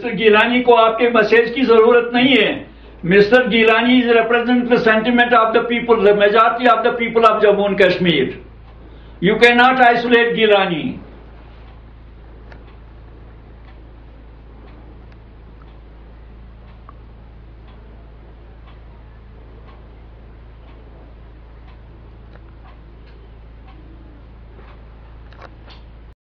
Mister Gilani को आपके message की ज़रूरत नहीं है। Mister Gilani is represent the sentiment of the people the majority of the people of Jammu and Kashmir you can not isolate Gilani.